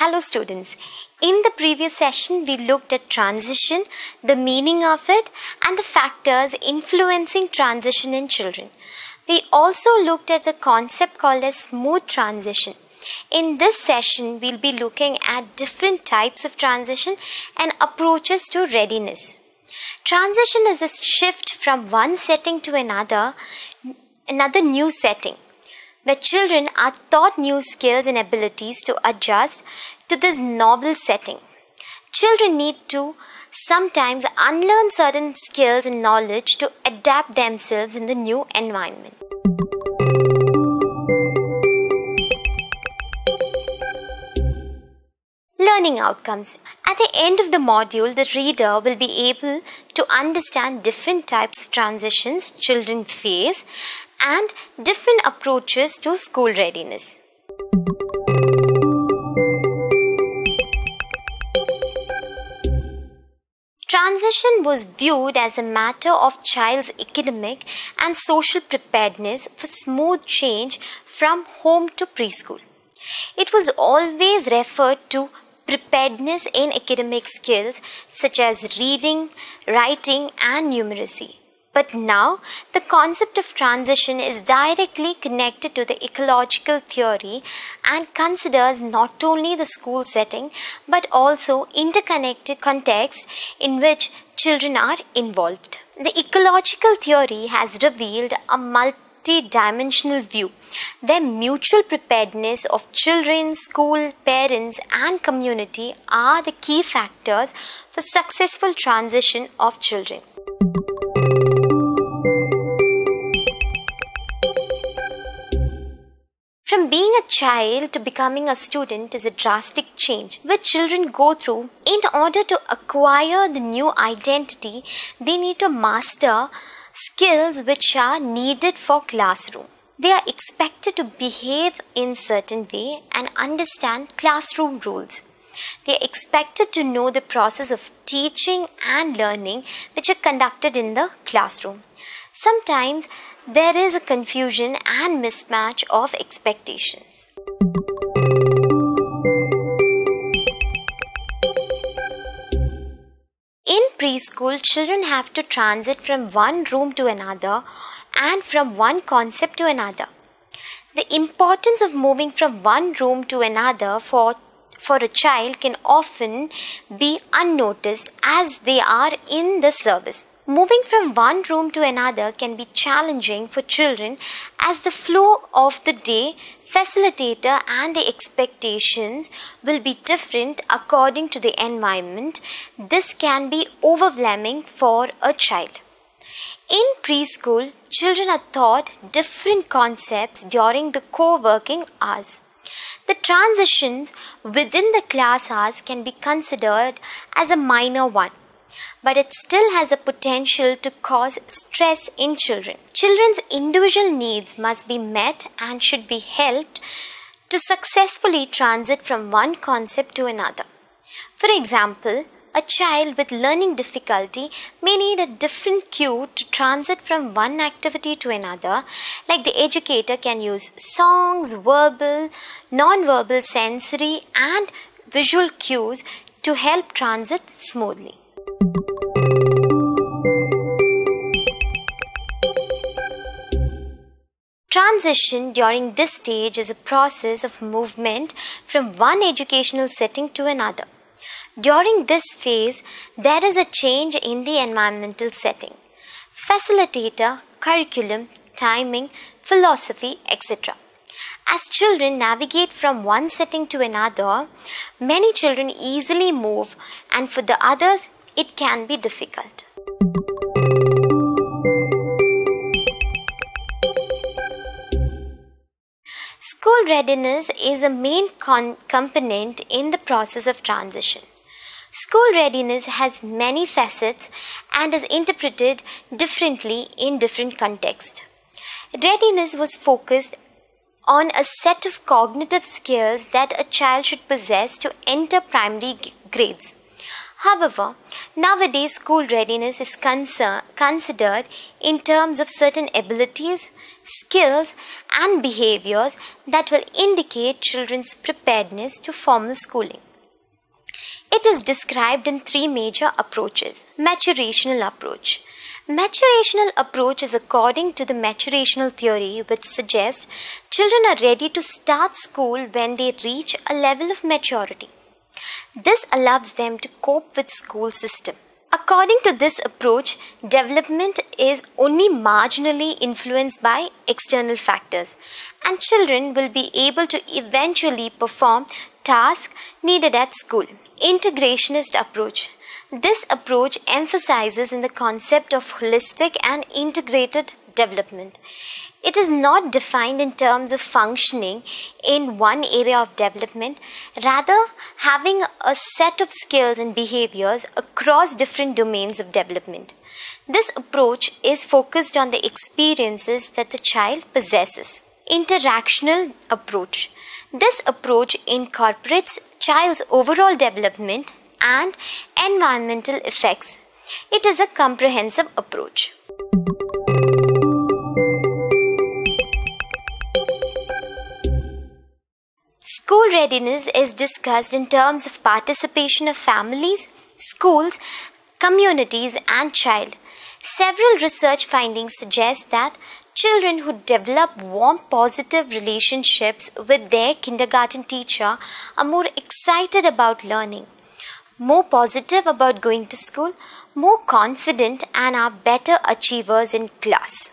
Hello students. In the previous session, we looked at transition, the meaning of it, and the factors influencing transition in children. We also looked at a concept called as smooth transition. In this session, we'll be looking at different types of transition and approaches to readiness. Transition is a shift from one setting to another, another new setting where children are taught new skills and abilities to adjust to this novel setting. Children need to sometimes unlearn certain skills and knowledge to adapt themselves in the new environment. Learning outcomes. At the end of the module, the reader will be able to understand different types of transitions children face and different approaches to school readiness. Transition was viewed as a matter of child's academic and social preparedness for smooth change from home to preschool. It was always referred to preparedness in academic skills such as reading, writing, and numeracy. But now, the concept of transition is directly connected to the ecological theory and considers not only the school setting but also interconnected context in which children are involved. The ecological theory has revealed a multi-dimensional view where mutual preparedness of children, school, parents and community are the key factors for successful transition of children. Being a child to becoming a student is a drastic change which children go through. In order to acquire the new identity, they need to master skills which are needed for classroom. They are expected to behave in certain way and understand classroom rules. They are expected to know the process of teaching and learning which are conducted in the classroom. Sometimes there is a confusion and mismatch of expectations. In preschool, children have to transit from one room to another and from one concept to another. The importance of moving from one room to another for, for a child can often be unnoticed as they are in the service. Moving from one room to another can be challenging for children as the flow of the day, facilitator, and the expectations will be different according to the environment. This can be overwhelming for a child. In preschool, children are taught different concepts during the co working hours. The transitions within the class hours can be considered as a minor one but it still has a potential to cause stress in children. Children's individual needs must be met and should be helped to successfully transit from one concept to another. For example, a child with learning difficulty may need a different cue to transit from one activity to another, like the educator can use songs, verbal, non-verbal sensory and visual cues to help transit smoothly. Transition during this stage is a process of movement from one educational setting to another. During this phase, there is a change in the environmental setting, facilitator, curriculum, timing, philosophy, etc. As children navigate from one setting to another, many children easily move, and for the others, it can be difficult. School readiness is a main component in the process of transition. School readiness has many facets and is interpreted differently in different contexts. Readiness was focused on a set of cognitive skills that a child should possess to enter primary grades. However, nowadays school readiness is concern, considered in terms of certain abilities, skills, and behaviors that will indicate children's preparedness to formal schooling. It is described in three major approaches. Maturational approach. Maturational approach is according to the maturational theory which suggests children are ready to start school when they reach a level of maturity. This allows them to cope with school system. According to this approach, development is only marginally influenced by external factors and children will be able to eventually perform tasks needed at school. Integrationist approach. This approach emphasizes in the concept of holistic and integrated development. It is not defined in terms of functioning in one area of development, rather, having a set of skills and behaviors across different domains of development. This approach is focused on the experiences that the child possesses. Interactional approach. This approach incorporates child's overall development and environmental effects. It is a comprehensive approach. School readiness is discussed in terms of participation of families, schools, communities, and child. Several research findings suggest that children who develop warm, positive relationships with their kindergarten teacher are more excited about learning, more positive about going to school, more confident, and are better achievers in class.